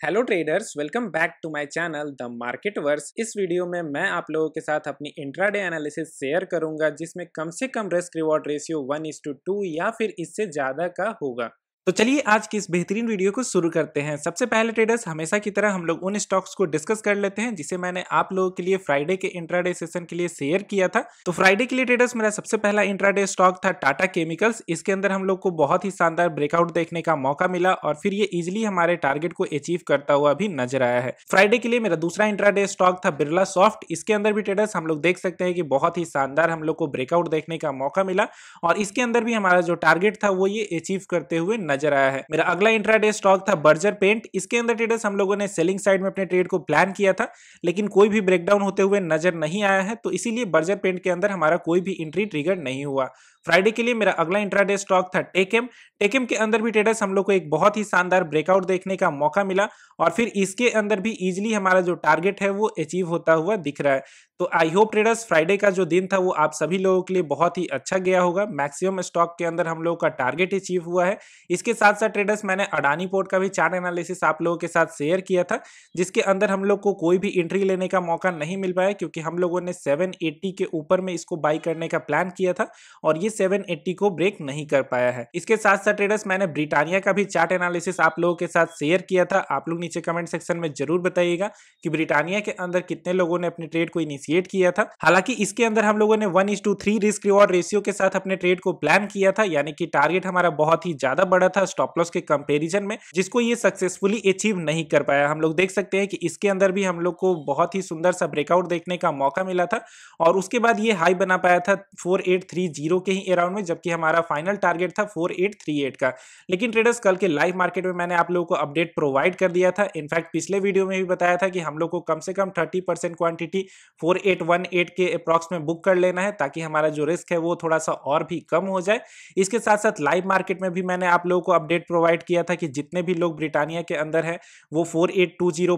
Hello traders welcome back to my channel the market verse इस video में मैं आप लोगों के साथ अपनी इंट्राडे एनालिसिस शेयर करूँगा, जिसमें कम से कम risk reward ratio one is to two या फिर इससे ज़्यादा का होगा। तो चलिए आज की इस बेहतरीन वीडियो को शुरू करते हैं। सबसे पहले ट्रेडर्स हमेशा की तरह हम लोग उन स्टॉक्स को डिस्कस कर लेते हैं, जिसे मैंने आप लोगों के लिए फ्राइडे के इंट्राडे सेशन के लिए शेयर किया था। तो फ्राइडे के लिए ट्रेडर्स मेरा सबसे पहला इंट्राडे स्टॉक था टाटा केमिकल्स इसके अंदर हम लोग को बहुत ही शानदार ब्रेकआउट देखने का मौका मिला और फिर ये इजिली हमारे टारगेट को अचीव करता हुआ भी नज़र आया है। फ्राइडे के लिए मेरा दूसरा इंट्राडे स्टॉक था बिरला सॉफ्ट इसके अंदर भी ट्रेडर्स हम लोग देख सकते हैं कि बहुत ही शानदार हम लोग को ब्रेकआउट देखने का मौका मिला और इसके अंदर भी हमारा जो टारगेट था वो ये अचीव करते हुए नज़र आया है। मेरा अगला इंट्राडे स्टॉक था बर्जर पेंट इसके अंदर ट्रेडर्स हम लोगों ने सेलिंग साइड में अपने ट्रेड को प्लान किया था, लेकिन कोई भी ब्रेकडाउन होते हुए नज़र नहीं आया है तो इसीलिए बर्जर पेंट के अंदर हमारा कोई भी एंट्री ट्रिगर नहीं हुआ। फ्राइडे के लिए मेरा अगला इंट्राडे स्टॉक था टेकम टेकम के अंदर भी ट्रेडर्स हम लोग को एक बहुत ही शानदार ब्रेकआउट देखने का मौका मिला, और फिर इसके अंदर भी इजिली हमारा जो टारगेट है वो अचीव होता हुआ दिख रहा है। तो आई होप ट्रेडर्स फ्राइडे का जो दिन था वो आप सभी लोगों के लिए बहुत ही अच्छा गया होगा। मैक्सिमम स्टॉक के अंदर हम लोगों का टारगेट अचीव हुआ है। इसके साथ साथ ट्रेडर्स मैंने अडानी पोर्ट का भी चार्ट एनालिसिस आप लोगों के साथ शेयर किया था, जिसके अंदर हम लोग को कोई भी एंट्री लेने का मौका नहीं मिल पाया, क्योंकि हम लोगों ने सेवन के ऊपर में इसको बाई करने का प्लान किया था और ये सेवन को ब्रेक नहीं कर पाया है। इसके साथ साथ ट्रेडर्स मैंने ब्रिटानिया का भी चार्ट एनालिसिस आप लोगों के साथ शेयर किया था। आप लोग नीचे कमेंट सेक्शन में ज़रूर बताइएगा कि ब्रिटानिया के अंदर कितने लोगों ने अपने ट्रेड को इनिशिएट किया था। हालाँकि इसके अंदर हम लोगों ने वन रिस्क रिवॉर्ड रेशियो के साथ अपने ट्रेड को प्लान किया था, यानी कि टारगेट हमारा बहुत ही ज़्यादा बड़ा था स्टॉप लॉस के कंपेरिजन में, जिसको ये सक्सेसफुली अचीव नहीं कर पाया। हम लोग देख सकते हैं कि इसके अंदर भी हम लोग को बहुत ही सुंदर सा ब्रेकआउट देखने का मौका मिला था और उसके बाद ये हाई बना पाया था फोर के ही अराउंड में, जबकि हमारा फाइनल टारगेट था 4838 का। लेकिन ट्रेडर्स कल के लाइव मार्केट में मैंने आप लोगों को अपडेट प्रोवाइड कर दिया था। इनफैक्ट पिछले वीडियो में भी बताया था कि हम लोग को कम से कम 30 परसेंट क्वांटिटी 4818 के अप्रॉक्स में बुक कर लेना है, ताकि हमारा जो रिस्क है वो थोड़ा सा और भी कम हो जाए। इसके साथ साथ लाइव मार्केट में भी मैंने आप लोगों को अपडेट प्रोवाइड किया था कि जितने भी लोग ब्रिटानिया के अंदर है, वो फोर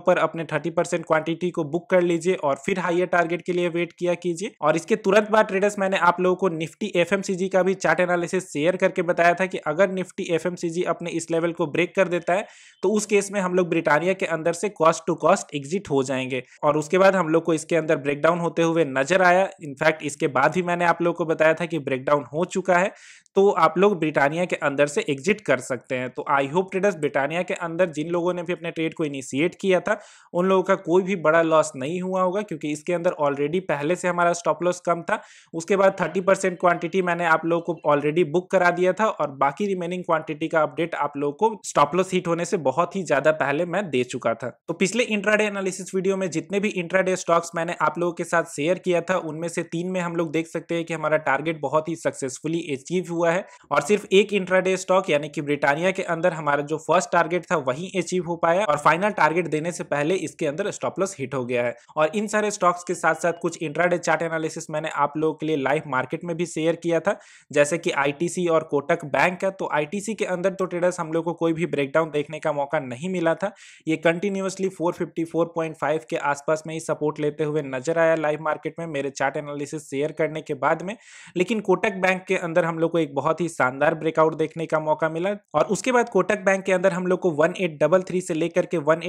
पर अपने थर्टी क्वांटिटी को बुक कर लीजिए और फिर हाइयर टारगेट के लिए वेट किया कीजिए। और इसके तुरंत बाद ट्रेडर्स, मैंने आप लोगों को निफ्टी एफएमसीजी का भी चार्ट एनालिसिस शेयर करके बताया था कि अगर निफ्टी एफ़ अपने इस लेवल को ब्रेक कर देता है तो उस केस में हम लोग ब्रिटानिया के अंदर से कॉस्ट टू कॉस्ट एग्जिट हो जाएँगे। और उसके बाद हम लोग को इसके अंदर ब्रेकडाउन होते हुए नज़र आया। इनफैक्ट इसके बाद भी मैंने आप लोग को बताया था कि ब्रेकडाउन हो चुका है। तो आप लोग ब्रिटानिया के अंदर से एग्जिट कर सकते हैं। तो आई होप ट्रेडर्स ब्रिटानिया के अंदर जिन लोगों ने भी अपने ट्रेड को इनिशिएट किया था, उन लोगों का कोई भी बड़ा लॉस नहीं हुआ होगा, क्योंकि इसके अंदर ऑलरेडी पहले से हमारा स्टॉप लॉस कम था। उसके बाद थर्टी परसेंट क्वांटिटी मैंने आप लोगों को ऑलरेडी बुक करा दिया था और बाकी रिमेनिंग क्वांटिटी का अपडेट आप लोगों को स्टॉप लॉस हिट होने से बहुत ही ज़्यादा पहले मैं दे चुका था। तो पिछले इंट्राडे एनालिसिस वीडियो में जितने भी इंट्राडे स्टॉक्स मैंने आप लोगों के साथ शेयर किया था, उनमें से तीन में हम लोग देख सकते हैं कि हमारा टारगेट बहुत ही सक्सेसफुली अचीव हुआ है और सिर्फ़ एक इंट्राडे स्टॉक यानी कि ब्रिटानिया के अंदर हमारा जो फ़र्स्ट टारगेट था, वही अचीव हो पाया और फाइनल टारगेट देने से पहले इसके अंदर स्टॉप लॉस हिट हो गया है। और इन सारे स्टॉक्स के साथ साथ कुछ इंट्राडे चार्ट एनालिसिस मैंने आप लोगों के लिए लाइव मार्केट में भी शेयर किया था, जैसे कि आईटीसी और कोटक बैंक है तो आईटीसी के अंदर तो ट्रेडर्स हम लोग को कोई भी ब्रेकडाउन देखने का मौका नहीं मिला था। ये कंटिन्यूसली 454.5 के आसपास में ही सपोर्ट लेते हुए नज़र आया लाइव मार्केट में, मेरे चार्ट एनालिसिस शेयर करने के बाद में। लेकिन कोटक बैंक के अंदर हम लोग को एक बहुत ही शानदार ब्रेकआउट देखने का मौका मिला और उसके बाद कोटक बैंक के अंदर हम लोग को वन से लेकर के वन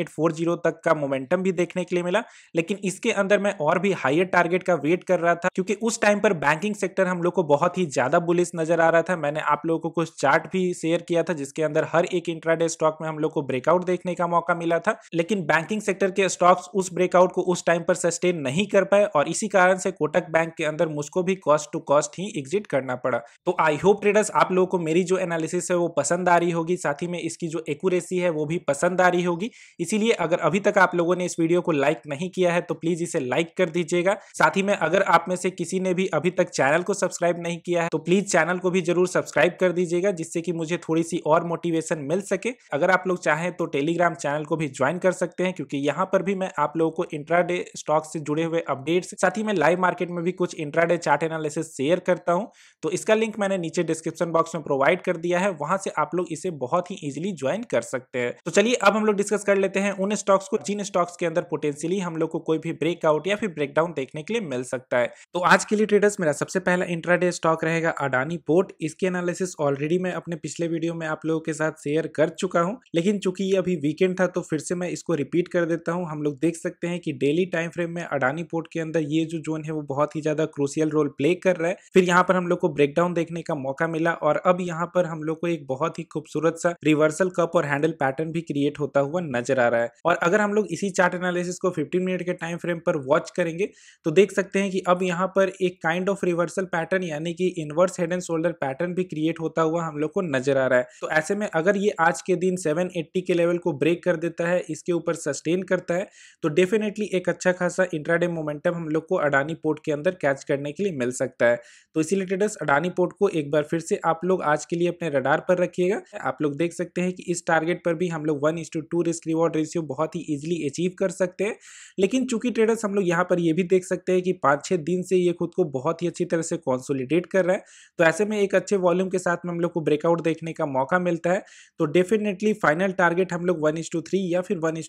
तक का मोमेंटम भी देखने के लिए मिला। लेकिन इसके अंदर मैं और भी हाइयर टारगेट का वेट कर रहा था, क्योंकि उस टाइम पर बैंकिंग सेक्टर हम लोग को बहुत ही ज़्यादा बुलिस नज़र आ रहा था। मैंने आप लोगों को कुछ चार्ट भी शेयर किया था, जिसके अंदर हर एक इंट्राडे स्टॉक में हम लोग को ब्रेकआउट देखने का मौका मिला था। लेकिन बैंकिंग सेक्टर के स्टॉक्स उस ब्रेकआउट को उस टाइम पर सस्टेन नहीं कर पाए और इसी कारण से कोटक बैंक के अंदर मुझको भी कॉस्ट टू कॉस्ट ही एग्जिट करना पड़ा। तो आई होप ट्रेडर्स आप लोगों को मेरी जो एनालिसिस है वो पसंद आ रही होगी, साथ ही में इसकी जो एक्यूरेसी है वो भी पसंद आ रही होगी। इसीलिए अगर अभी तक आप लोगों ने इस वीडियो को लाइक नहीं किया है तो प्लीज़ इसे लाइक कर दीजिएगा। साथ ही में अगर आप में से किसी ने भी अभी तक चैनल को सब्सक्राइब नहीं किया है तो प्लीज़ चैनल को भी ज़रूर सब्सक्राइब कर दीजिएगा, जिससे कि मुझे थोड़ी सी और मोटिवेशन मिल सके। अगर आप लोग चाहें तो टेलीग्राम चैनल को भी ज्वाइन कर सकते हैं, क्योंकि यहाँ पर भी मैं आप लोगों को इंट्राडे स्टॉक से जुड़े हुए अपडेट्स साथ ही में लाइव मार्केट में भी कुछ इंट्राडे चार्ट एनालिसिस शेयर करता हूँ। तो इसका लिंक मैंने नीचे नीचे डिस्क्रिप्शन बॉक्स में प्रोवाइड कर दिया है, वहाँ से आप लोग इसे बहुत ही इजिली ज्वाइन कर सकते हैं। तो चलिए, अब हम लोग डिस्कस कर लेते हैं उन स्टॉक्स को जिन स्टॉक्स के अंदर पोटेंशियली हम लोग को कोई भी ब्रेकआउट या फिर ब्रेकडाउन देखने के लिए मिल सकता है। तो आज के लिए ट्रेडर्स मेरा सबसे पहला इंट्राडे स्टॉक रहेगा अडानी पोर्ट इसके एनालिसिस ऑलरेडी मैं अपने पिछले वीडियो में आप लोगों के साथ शेयर कर चुका हूँ। लेकिन चूँकि ये अभी वीकेंड था तो फिर से मैं इसको रिपीट कर देता हूँ। हम लोग देख सकते हैं कि डेली टाइम फ्रेम में अडानी पोर्ट के अंदर ये जो जोन है, वो बहुत ही ज़्यादा क्रूसियल रोल प्ले कर रहा है। फिर यहाँ पर हम लोग को ब्रेकडाउन देखने का मौका मिला और अब यहाँ पर हम लोग को एक बहुत ही खूबसूरत सा रिवर्सल कप और हैंडल पैटर्न भी क्रिएट होता हुआ नज़र आ रहा है। और अगर हम लोग इसी चार्ट एनालिसिस को 15 मिनट के टाइम फ्रेम पर वॉच करेंगे तो देख सकते हैं कि अब यहाँ पर एक काइंड ऑफ़ रिवर्सल पैटर्न यानी कि inverse head and shoulder pattern भी क्रिएट होता हुआ हम लोग को नज़र आ रहा है। तो ऐसे में अगर ये आज के दिन 780 के लेवल को ब्रेक कर देता है, इसके ऊपर सस्टेन करता है तो डेफिनेटली एक अच्छा खासा इंट्राडे मोमेंटम हम लोग को अडानी पोर्ट के अंदर कैच करने के लिए मिल सकता है। तो इसीलिए ट्रेडर्स अडानी पोर्ट को एक बार फिर से आप लोग आज के लिए अपने रडार पर रखिएगा। आप लोग देख सकते हैं कि इस टारगेट पर भी हम लोग one is to two risk reward ratio बहुत ही इजिली अचीव कर सकते हैं। लेकिन चूँकि ट्रेडर्स हम लोग यहाँ पर ये भी देख सकते हैं कि पाँच छः दिन से ये खुद को बहुत ही अच्छी तरह से कॉन्सोलिडेट कर रहा है। तो ऐसे में एक अच्छे वॉल्यूम के साथ में हम लोग को ब्रेकआउट देखने का मौका मिलता है। तो डेफिनेटली फाइनल टारगेट हम लोग वन या फिर वन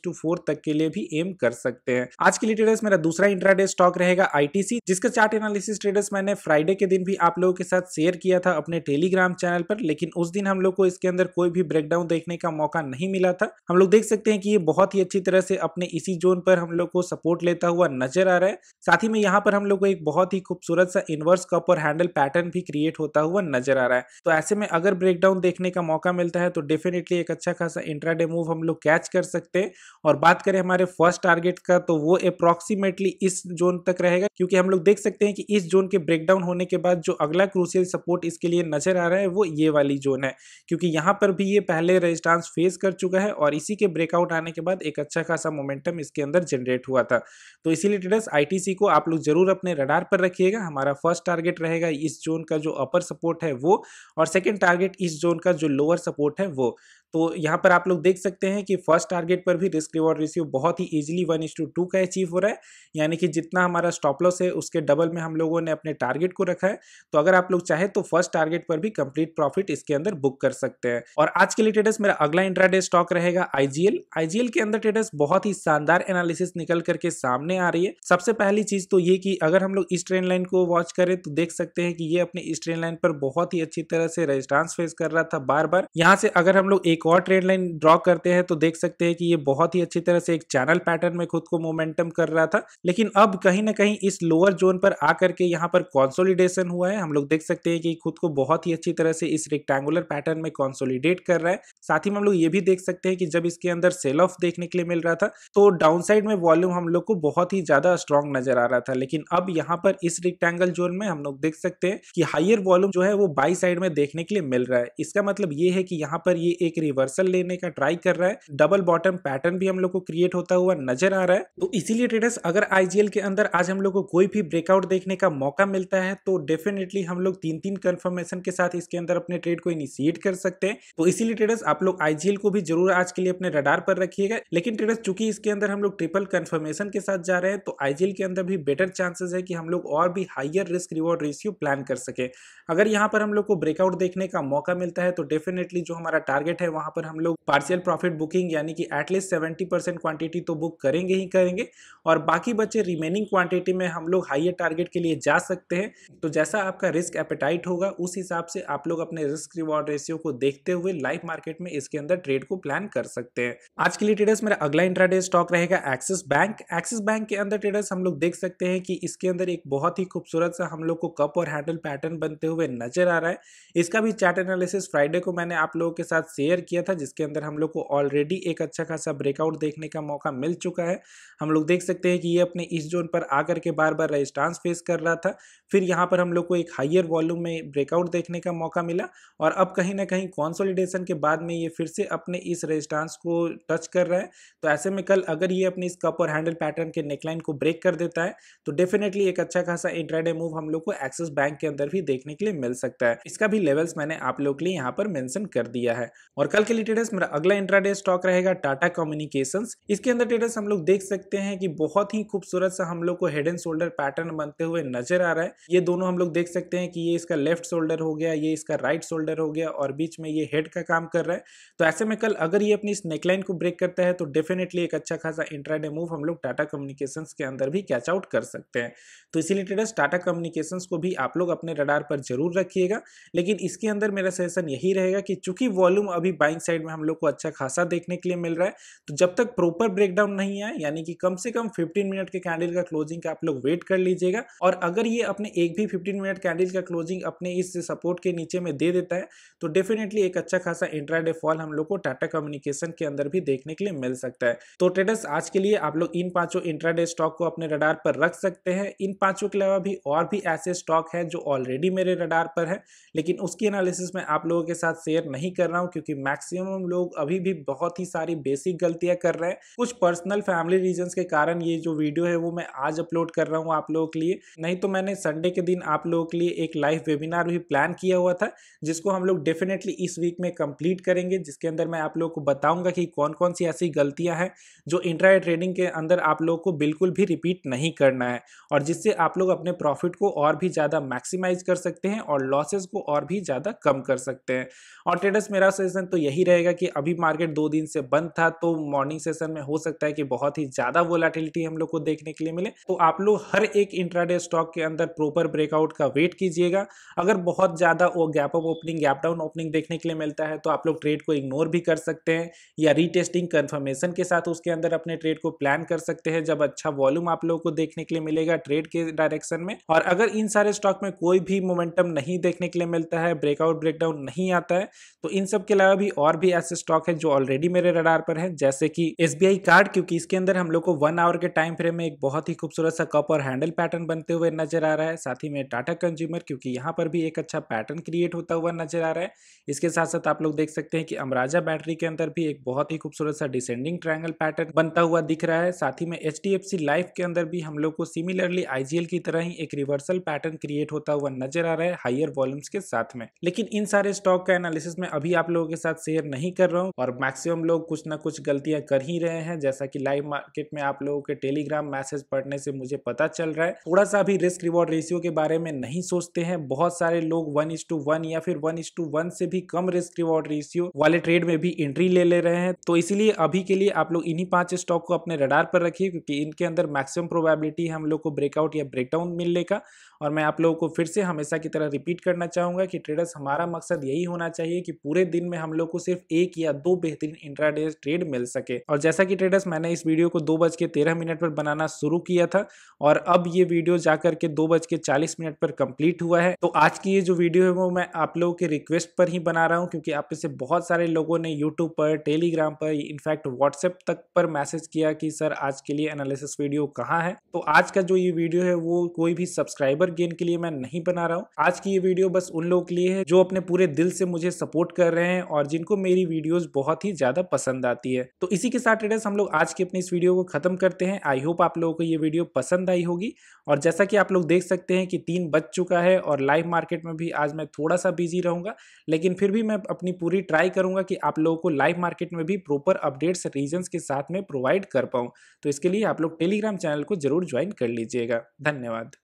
तक के लिए भी एम कर सकते हैं। आज के लिए ट्रेडर्स मेरा दूसरा इंट्राडे स्टॉक रहेगा आईटीसी जिसका चार्ट एनालिसिस ट्रेडर्स मैंने फ्राइडे के दिन भी आप लोगों के साथ शेयर किया था। अपने टेलीग्राम चैनल पर, लेकिन उस दिन हम लोग को इसके अंदर कोई भी ब्रेकडाउन देखने का मौका नहीं मिला था। हम लोग देख सकते हैं कि ये बहुत ही अच्छी तरह से अपने इसी जोन पर हम लोग को सपोर्ट लेता हुआ नज़र आ रहा है। साथ ही में यहाँ पर हम लोग को एक बहुत ही खूबसूरत सा इनवर्स कप और हैंडल पैटर्न भी क्रिएट होता हुआ नज़र आ रहा है। तो ऐसे में अगर ब्रेकडाउन देखने का मौका मिलता है तो डेफिनेटली एक अच्छा खासा इंट्राडे मूव हम लोग कैच कर सकते हैं। और बात करें हमारे फ़र्स्ट टारगेट का तो वो अप्रोक्सीमेटली इस जोन तक रहेगा, क्योंकि हम लोग देख सकते हैं कि इस जोन के ब्रेकडाउन होने के बाद जो अगला क्रूसियल सपोर्ट इसके लिए नज़र आ रहा है, वो ये वाली जोन है। क्योंकि यहाँ पर भी ये पहले रेजिस्टांस फेस कर चुका है और इसी के ब्रेकआउट आने के बाद एक अच्छा खासा मोमेंटम इसके अंदर जनरेट हुआ था। तो इसीलिए ट्रेडर्स आईटीसी को आप लोग ज़रूर अपने रडार पर रखिएगा। हमारा फ़र्स्ट टारगेट रहेगा इस जोन का जो अपर सपोर्ट है वो और सेकेंड टारगेट इस जोन का जो लोअर सपोर्ट है वो। तो यहाँ पर आप लोग देख सकते हैं कि फ़र्स्ट टारगेट पर भी रिस्क रिवॉर्ड रेशियो बहुत ही easily one is to two का अचीव हो रहा है। यानी कि जितना हमारा स्टॉप लॉस है, उसके डबल में हम लोगों ने अपने टारगेट को रखा है। तो अगर आप लोग चाहे तो फ़र्स्ट टारगेट पर भी कंप्लीट प्रॉफिट इसके अंदर बुक कर सकते हैं। और आज के लिए ट्रेडर्स मेरा अगला इंट्राडे स्टॉक रहेगा आईजीएल आईजीएल के अंदर ट्रेडर्स बहुत ही शानदार एनालिसिस निकल करके सामने आ रही है। सबसे पहली चीज़ तो ये कि अगर हम लोग इस ट्रेन लाइन को वॉच करें तो देख सकते हैं कि ये अपने इस ट्रेन लाइन पर बहुत ही अच्छी तरह से रेजिस्टांस फेस कर रहा था बार बार यहाँ से अगर हम लोग एक और ट्रेन लाइन ड्रॉ करते हैं तो देख सकते हैं कि ये बहुत ही अच्छी तरह से एक चैनल पैटर्न में खुद को मोमेंटम कर रहा था। लेकिन अब कहीं ना कहीं इस लोअर जोन पर आकर के यहाँ पर कॉन्सोलिडेशन हुआ है। हम लोग देख सकते हैं कि खुद को बहुत ही अच्छी तरह से इस रेक्टेंगुलर पैटर्न में कॉन्सोलिडेट कर रहा है। साथ ही हम लोग ये भी देख सकते हैं कि जब इसके अंदर सेल ऑफ़ देखने के लिए मिल रहा था तो डाउन साइड में वॉल्यूम हम लोग को बहुत ही ज़्यादा स्ट्रॉन्ग नज़र आ रहा था। लेकिन अब यहाँ पर इस रेक्टेंगल जोन में हम लोग देख सकते हैं कि हाइयर वॉल्यूम जो है वो बाई साइड में देखने के लिए मिल रहा है। इसका मतलब ये है कि यहाँ पर ये एक रिवर्सल लेने का ट्राई कर रहा है। डबल बॉटम पैटर्न भी हम लोग को क्रिएट होता हुआ नज़र आ रहा है। तो इसीलिए ट्रेडर्स अगर आईजीएल के अंदर आज हम लोग को कोई भी ब्रेकआउट देखने का मौका मिलता है तो डेफिनेटली हम लोग तीन तीन कंफर्मेशन के साथ इसके अंदर अपने ट्रेड को इनिशिएट कर सकते हैं। तो इसीलिए ट्रेडर्स आप लोग आईजीएल को भी ज़रूर आज के लिए अपने रडार पर रखिएगा। लेकिन ट्रेडर्स चूँकि इसके अंदर हम लोग ट्रिपल कंफर्मेशन के साथ जा रहे हैं तो आईजीएल के अंदर भी बेटर चांसेस है कि हम लोग और भी higher risk reward ratio plan कर सके। अगर यहाँ पर हम लोग को ब्रेकआउट देखने का मौका मिलता है तो डेफिनेटली जो हमारा टारगेट है पर हम लोग पार्शियल प्रॉफिट बुकिंग यानी कि at least seventy percent quantity तो बुक करेंगे ही करेंगे और बाकी बचे रिमेनिंग क्वांटिटी में हम लोग हाइयर टारगेट के लिए जा सकते हैं। तो जैसा आपका रिस्क एपेटाइट होगा, उस हिसाब से आप लोग अपने रिस्क रिवॉर्ड रेशियो को देखते हुए लाइव मार्केट में इसके अंदर ट्रेड को प्लान कर सकते हैं। आज के लिए ट्रेडर्स मेरा अगला इंट्राडे स्टॉक रहेगा एक्सिस बैंक एक्सिस बैंक के अंदर ट्रेडर्स हम लोग देख सकते हैं कि इसके अंदर एक बहुत ही खूबसूरत सा हम लोग को कप और हैंडल पैटर्न बनते हुए नज़र आ रहा है। इसका भी चार्ट एनालिसिस फ्राइडे को मैंने आप लोगों के साथ शेयर किया था, जिसके अंदर हम लोग को ऑलरेडी एक अच्छा खासा ब्रेकआउट देखने का मौका मिल चुका है। हम लोग देख सकते हैं कि ये अपने इस जोन पर आकर के बार बार रेजिस्टांस फेस कर रहा था। फिर यहाँ पर हम लोग को एक हाइयर वॉल्यूम में ब्रेकआउट देखने का मौका मिला और अब कहीं ना कहीं कॉन्सोलिडेशन के बाद में ये फिर से अपने इस रेजिस्टांस को टच कर रहा है। तो ऐसे में कल अगर ये अपने इस कप और हैंडल पैटर्न के नेकलाइन को ब्रेक कर देता है तो डेफिनेटली एक अच्छा खासा इंट्राडे मूव हम लोग को एक्सिस बैंक के अंदर भी देखने के लिए मिल सकता है। इसका भी लेवल्स मैंने आप लोग के लिए यहाँ पर मेंशन कर दिया है। और कल के लिए ट्रेडर्स मेरा अगला इंट्राडे स्टॉक रहेगा टाटा कम्युनिकेशन इसके अंदर ट्रेडर्स हम लोग देख सकते हैं कि बहुत ही खूबसूरत सा हम लोग को हेड एंड शोल्डर पैटर्न बनते हुए नज़र आ रहा है। ये दोनों हम लोग देख सकते हैं कि ये इसका लेफ़्ट शोल्डर हो गया, ये इसका राइट शोल्डर हो गया और बीच में ये हेड का काम कर रहा है। तो ऐसे में कल अगर ये अपनी इस नेकलाइन को ब्रेक करता है तो डेफिनेटली एक अच्छा खासा इंट्राडे मूव हम लोग टाटा कम्युनिकेशन के अंदर भी कैच आउट कर सकते हैं। तो इसीलिए ट्रेडर्स टाटा कम्युनिकेशन को भी आप लोग अपने रडार पर ज़रूर रखिएगा। लेकिन इसके अंदर मेरा सजेशन यही रहेगा कि चूँकि वॉल्यूम अभी बाइंग साइड में हम लोग को अच्छा खासा देखने के लिए मिल रहा है। तो जब तक प्रॉपर ब्रेकडाउन नहीं आए, यानी कि कम से कम 15 मिनट के कैंडल का क्लोजिंग का आप लोग वेट कर लीजिएगा। और अगर ये अपने एक भी 15 मिनट कैंडल का क्लोजिंग अपने इस सपोर्ट के नीचे में दे देता है तो डेफिनेटली एक अच्छा खासा इंट्राडे फॉल हम लोग को टाटा कम्युनिकेशन के अंदर भी देखने के लिए मिल सकता है। तो ट्रेडर्स आज के लिए आप लोग इन पाँचों इंट्राडे स्टॉक को अपने रडार पर रख सकते हैं। इन पाँचों के अलावा भी और भी ऐसे स्टॉक है जो ऑलरेडी मेरे रडार पर है, लेकिन उसकी एनालिसिस में आप लोगों के साथ शेयर नहीं कर रहा हूँ, क्योंकि मैक्सिमम लोग अभी भी बहुत ही सारी बेसिक गलतियाँ कर रहे हैं। कुछ पर्सनल फैमिली रीजन के कारण ये जो वीडियो है वो मैं आज अपलोड कर रहा हूँ आप लोगों के लिए। नहीं तो मैंने संडे के दिन आप लोगों के लिए एक लाइव वेबिनार भी प्लान किया हुआ था, जिसको हम लोग डेफिनेटली इस वीक में कंप्लीट करेंगे, जिसके अंदर मैं आप लोगों को बताऊँगा कि कौन कौन सी ऐसी गलतियाँ हैं, जो इंट्रा ट्रेडिंग के अंदर आप लोगों को बिल्कुल भी रिपीट नहीं करना है, और जिससे आप लोग अपने प्रॉफिट को और भी ज़्यादा मैक्सिमाइज कर सकते हैं और लॉसेज को और भी ज़्यादा कम कर सकते हैं। और ट्रेडर्स मेरा सेशन तो यही रहेगा कि अभी मार्केट दो दिन से बंद था तो मॉर्निंग सेशन में हो सकता है कि बहुत ही ज़्यादा वोलाटिलिटी हम लोग को देखने के लिए मिले। तो आप लोग हर एक इंट्राडे स्टॉक के अंदर प्रॉपर ब्रेकआउट का वेट कीजिएगा। अगर बहुत ज़्यादा वो gap up opening gap down opening देखने के लिए मिलता है तो आप लोग ट्रेड को इग्नोर भी कर सकते हैं, या रीटेस्टिंग कन्फर्मेशन के साथ उसके अंदर अपने ट्रेड को प्लान कर सकते हैं, जब अच्छा वॉल्यूम आप लोगों को देखने के लिए मिलेगा ट्रेड के डायरेक्शन में। और अगर इन सारे स्टॉक में कोई भी मोमेंटम नहीं देखने के लिए मिलता है ब्रेकआउट ब्रेकडाउन नहीं आता है तो इन सब के अलावा भी और भी ऐसे स्टॉक है जो ऑलरेडी मेरे रडार पर है, जैसे कि एसबीआई कार्ड क्योंकि इसके अंदर हम लोग को वन आवर के टाइम फ्रेम में एक बहुत ही खूबसूरत सा कप और हैंडल पैटर्न बनते हुए नज़र आ रहा है। साथ ही में टाटा कंज्यूमर क्योंकि यहाँ पर भी एक अच्छा पैटर्न क्रिएट होता हुआ नज़र आ रहा है। इसके साथ साथ आप लोग देख सकते हैं कि अमराजा बैटरी के अंदर भी एक बहुत ही खूबसूरत सा डिसेंडिंग ट्रायंगल पैटर्न बनता हुआ दिख रहा है। साथ ही में एच लाइफ के अंदर भी हम लोग को सिमिलरली आईजीएल की तरह ही एक रिवर्सल पैटर्न क्रिएट होता हुआ नज़र आ रहा है हाइयर वॉल्यूम्स के साथ में। लेकिन इन सारे स्टॉक का एनालिसिस में अभी आप लोगों के साथ शेयर नहीं कर रहा हूँ और मैक्सिमम लोग कुछ ना कुछ गलतियाँ कर ही रहे हैं। जैसा कि लाइव मार्केट में आप लोगों के टेलीग्राम मैसेज पढ़ने से मुझे पता चल रहा है। थोड़ा सा भी रिस्क रिवॉर्ड रेशियो के बारे में नहीं सोचते हैं। बहुत सारे लोग वन इज़ टू वन या फिर वन इज़ टू वन से भी कम रिस्क रिवॉर्ड रेशियो वाले ट्रेड में भी एंट्री ले ले रहे हैं। तो इसीलिए अभी के लिए आप लोग इन्हीं पाँच स्टॉक को अपने रडार पर रखिए, क्योंकि इनके अंदर मैक्सिमम प्रोबेबिलिटी है हम लोग को ब्रेकआउट या ब्रेकडाउन मिलने का। और मैं आप लोगों को फिर से हमेशा की तरह रिपीट करना चाहूँगा कि ट्रेडर्स हमारा मकसद यही होना चाहिए कि पूरे दिन में हम लोग को सिर्फ़ एक या दो बेहतरीन इंट्राडे ट्रेड मिल सके। और जैसा कि ट्रेडर्स मैंने इस वीडियो को दो बज के तेरह मिनट पर बनाना शुरू किया था और अब ये वीडियो जाकर के दो बज के चालीस मिनट पर कंप्लीट हुआ है। तो आज की ये जो वीडियो है वो मैं आप लोगों के रिक्वेस्ट पर ही बना रहा हूँ क्योंकि आप से बहुत सारे लोगों ने यूट्यूब पर टेलीग्राम पर इनफैक्ट व्हाट्सएप तक पर मैसेज किया कि, सर, आज के लिए एनालिसिस वीडियो कहाँ है? तो आज का जो ये वीडियो है वो कोई भी सब्सक्राइबर गेन के लिए मैं नहीं बना रहा हूँ। आज की ये वीडियो बस उन लोगों के लिए है जो अपने पूरे दिल से मुझे सपोर्ट कर रहे हैं और जिनको मेरी वीडियोस बहुत ही ज़्यादा पसंद आती है। तो इसी के साथ ट्रेडर्स हम लोग आज की अपनी इस वीडियो को खत्म करते हैं। आई होप आप लोगों को ये वीडियो पसंद आई होगी। और जैसा कि आप लोग देख सकते हैं कि तीन बज चुका है और लाइव मार्केट में भी आज मैं थोड़ा सा बिज़ी रहूँगा। लेकिन फिर भी मैं अपनी पूरी ट्राई करूँगा कि आप लोगों को लाइव मार्केट में भी प्रॉपर अपडेट्स रीजन के साथ में प्रोवाइड कर पाऊँ। तो इसके लिए आप लोग टेलीग्राम चैनल को ज़रूर ज्वाइन कर लीजिएगा। धन्यवाद।